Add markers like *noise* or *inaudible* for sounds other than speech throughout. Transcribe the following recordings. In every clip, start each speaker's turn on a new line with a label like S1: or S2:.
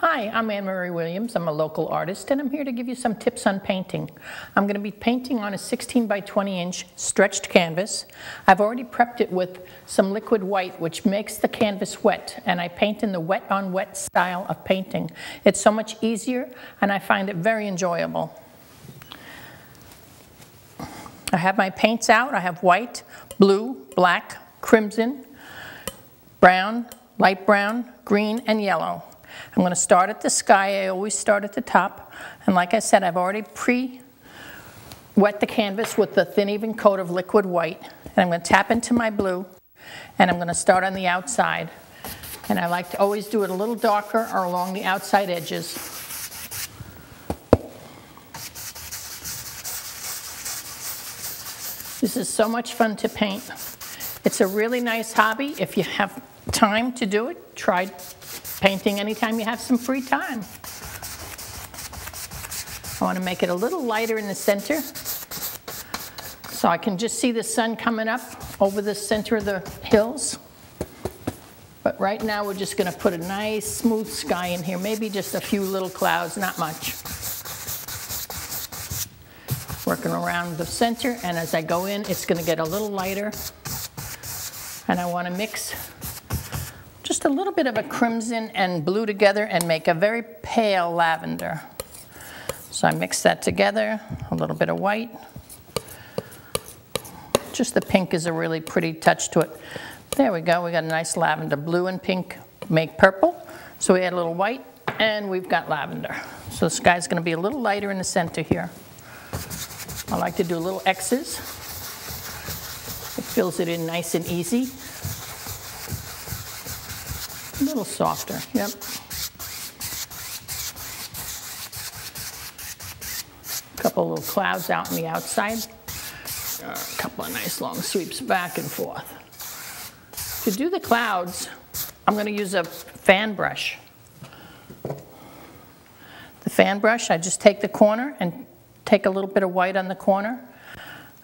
S1: Hi, I'm Anne Marie Williams. I'm a local artist and I'm here to give you some tips on painting. I'm going to be painting on a 16 by 20 inch stretched canvas. I've already prepped it with some liquid white which makes the canvas wet and I paint in the wet on wet style of painting. It's so much easier and I find it very enjoyable. I have my paints out. I have white, blue, black, crimson, brown, light brown, green, and yellow. I'm going to start at the sky. I always start at the top. And like I said, I've already pre-wet the canvas with the thin even coat of liquid white. And I'm going to tap into my blue. And I'm going to start on the outside. And I like to always do it a little darker or along the outside edges. This is so much fun to paint. It's a really nice hobby. If you have time to do it, try painting anytime you have some free time. I want to make it a little lighter in the center so I can just see the sun coming up over the center of the hills. But right now we're just going to put a nice smooth sky in here, maybe just a few little clouds, not much. Working around the center, and as I go in, it's going to get a little lighter. And I want to mix a little bit of a crimson and blue together and make a very pale lavender. So I mix that together, a little bit of white. Just the pink is a really pretty touch to it. There we go, we got a nice lavender. Blue and pink make purple. So we add a little white and we've got lavender. So the sky's gonna be a little lighter in the center here. I like to do little X's. It fills it in nice and easy. A little softer, yep. A couple little clouds out on the outside. A couple of nice long sweeps back and forth. To do the clouds, I'm going to use a fan brush. The fan brush, I just take the corner and take a little bit of white on the corner,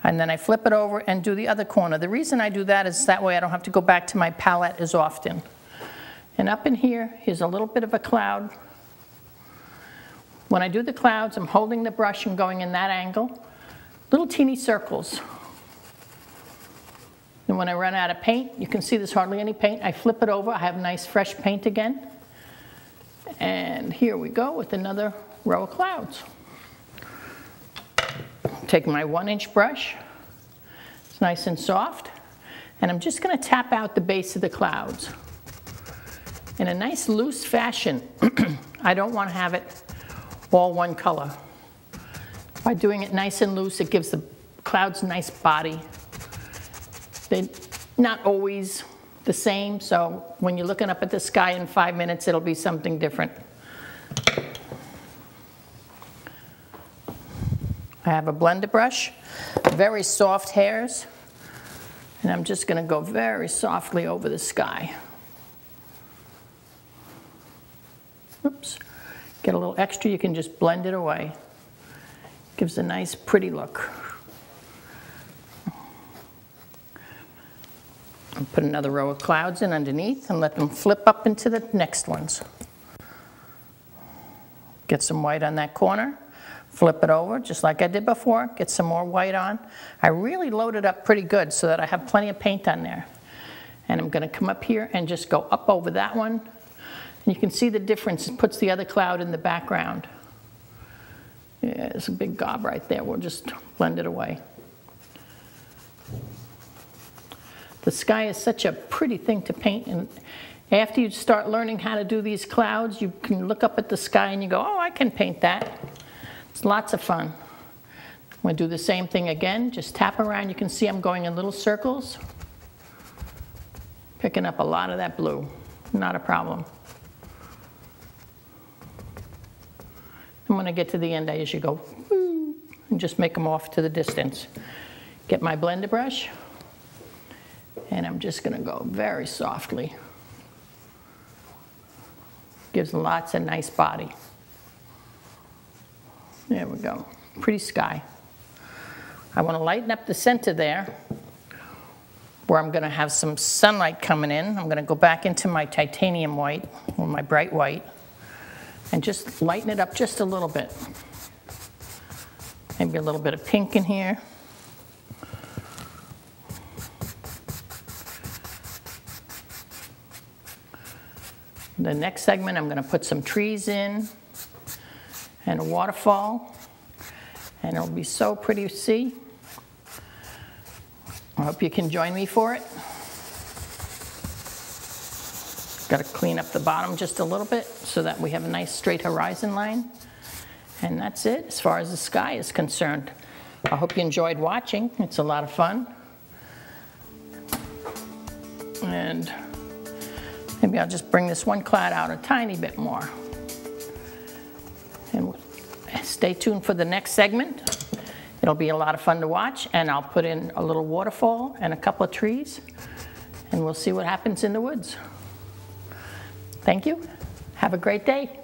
S1: and then I flip it over and do the other corner. The reason I do that is that way I don't have to go back to my palette as often. And up in here is a little bit of a cloud. When I do the clouds, I'm holding the brush and going in that angle. Little teeny circles. And when I run out of paint, you can see there's hardly any paint. I flip it over, I have nice fresh paint again. And here we go with another row of clouds. Take my one inch brush, it's nice and soft, and I'm just gonna tap out the base of the clouds in a nice loose fashion. *clears throat* I don't want to have it all one color. By doing it nice and loose, it gives the clouds a nice body. They're not always the same, so when you're looking up at the sky in five minutes, it'll be something different. I have a blender brush, very soft hairs, and I'm just going to go very softly over the sky. Oops. Get a little extra, you can just blend it away. Gives a nice pretty look. Put another row of clouds in underneath and let them flip up into the next ones. Get some white on that corner, flip it over just like I did before, get some more white on. I really loaded up pretty good so that I have plenty of paint on there. And I'm gonna come up here and just go up over that one and you can see the difference. It puts the other cloud in the background. Yeah, it's a big gob right there. We'll just blend it away. The sky is such a pretty thing to paint. And after you start learning how to do these clouds, you can look up at the sky and you go, oh, I can paint that. It's lots of fun. I'm going to do the same thing again. Just tap around. You can see I'm going in little circles. Picking up a lot of that blue. Not a problem. And gonna get to the end, I usually go, and just make them off to the distance. Get my blender brush, and I'm just gonna go very softly. Gives lots of nice body. There we go, pretty sky. I wanna lighten up the center there, where I'm gonna have some sunlight coming in. I'm gonna go back into my titanium white, or my bright white. And just lighten it up just a little bit. Maybe a little bit of pink in here. The next segment, I'm gonna put some trees in and a waterfall. And it'll be so pretty to see. I hope you can join me for it. Got to clean up the bottom just a little bit so that we have a nice straight horizon line. And that's it as far as the sky is concerned. I hope you enjoyed watching. It's a lot of fun. And maybe I'll just bring this one cloud out a tiny bit more. And stay tuned for the next segment. It'll be a lot of fun to watch, and I'll put in a little waterfall and a couple of trees, and we'll see what happens in the woods. Thank you. Have a great day.